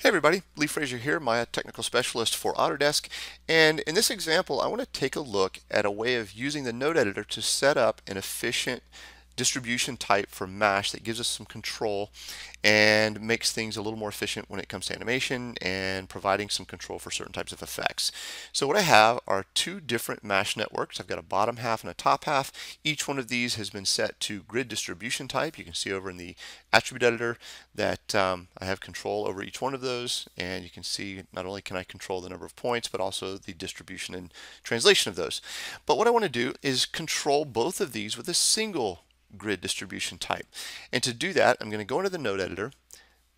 Hey everybody, Lee Frazier here, Maya technical specialist for Autodesk. And in this example, I want to take a look at a way of using the node editor to set up an efficient distribution type for MASH that gives us some control and makes things a little more efficient when it comes to animation and providing some control for certain types of effects. So what I have are two different MASH networks. I've got a bottom half and a top half. Each one of these has been set to grid distribution type. You can see over in the attribute editor that um, I have control over each one of those and you can see not only can I control the number of points but also the distribution and translation of those. But what I want to do is control both of these with a single grid distribution type. And to do that, I'm going to go into the node editor.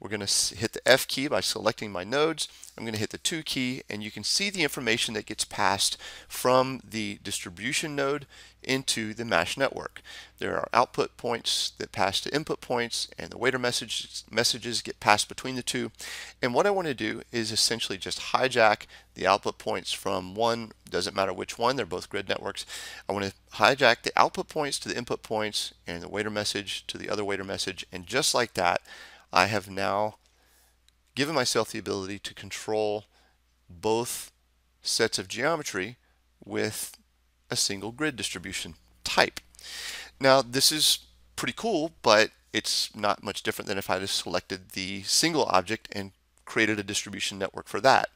We're going to hit the F key by selecting my nodes. I'm going to hit the 2 key and you can see the information that gets passed from the distribution node into the MASH network. There are output points that pass to input points and the waiter messages, messages get passed between the two. And what I want to do is essentially just hijack the output points from one, doesn't matter which one, they're both grid networks. I want to hijack the output points to the input points and the waiter message to the other waiter message. And just like that, I have now given myself the ability to control both sets of geometry with a single grid distribution type. Now this is pretty cool, but it's not much different than if I just selected the single object and created a distribution network for that.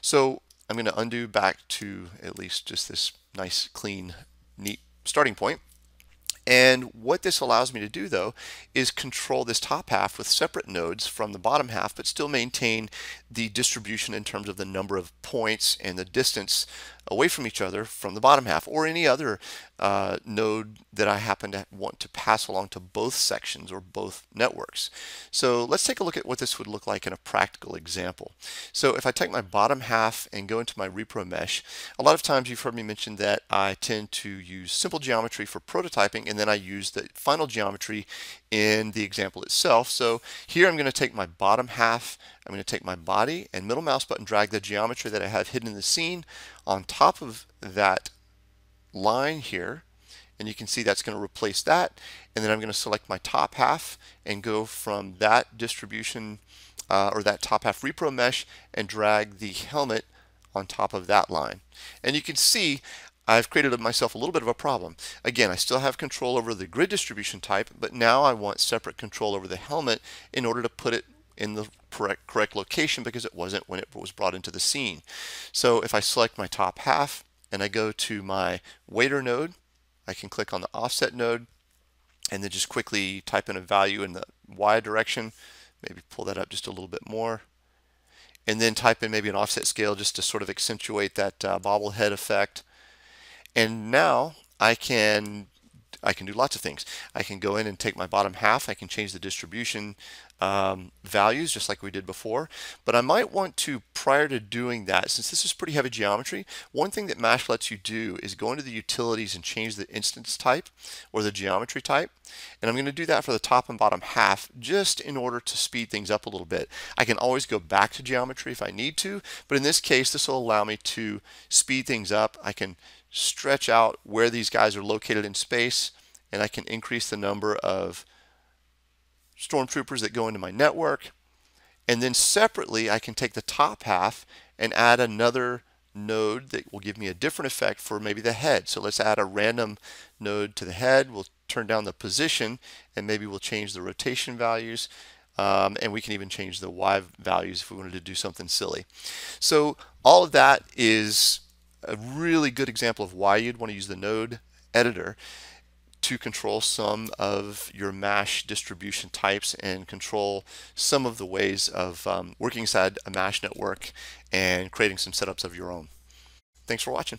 So I'm going to undo back to at least just this nice, clean, neat starting point. And what this allows me to do though is control this top half with separate nodes from the bottom half but still maintain the distribution in terms of the number of points and the distance away from each other from the bottom half or any other uh, node that I happen to want to pass along to both sections or both networks. So let's take a look at what this would look like in a practical example. So if I take my bottom half and go into my repro mesh, a lot of times you've heard me mention that I tend to use simple geometry for prototyping and then I use the final geometry in the example itself. So here I'm going to take my bottom half, I'm going to take my body and middle mouse button drag the geometry that I have hidden in the scene on top of that line here and you can see that's going to replace that and then I'm going to select my top half and go from that distribution uh, or that top half repro mesh and drag the helmet on top of that line and you can see I've created myself a little bit of a problem. Again, I still have control over the grid distribution type, but now I want separate control over the helmet in order to put it in the correct, location because it wasn't when it was brought into the scene. So if I select my top half and I go to my waiter node, I can click on the offset node and then just quickly type in a value in the Y direction, maybe pull that up just a little bit more, and then type in maybe an offset scale just to sort of accentuate that uh, bobblehead effect. And now I can I can do lots of things. I can go in and take my bottom half. I can change the distribution um, values just like we did before. But I might want to, prior to doing that, since this is pretty heavy geometry, one thing that MASH lets you do is go into the utilities and change the instance type or the geometry type. And I'm going to do that for the top and bottom half just in order to speed things up a little bit. I can always go back to geometry if I need to, but in this case, this will allow me to speed things up. I can stretch out where these guys are located in space and I can increase the number of stormtroopers that go into my network. And then separately I can take the top half and add another node that will give me a different effect for maybe the head. So let's add a random node to the head. We'll turn down the position and maybe we'll change the rotation values. Um, and we can even change the Y values if we wanted to do something silly. So all of that is a really good example of why you'd want to use the node editor to control some of your MASH distribution types and control some of the ways of um, working inside a MASH network and creating some setups of your own. Thanks for watching.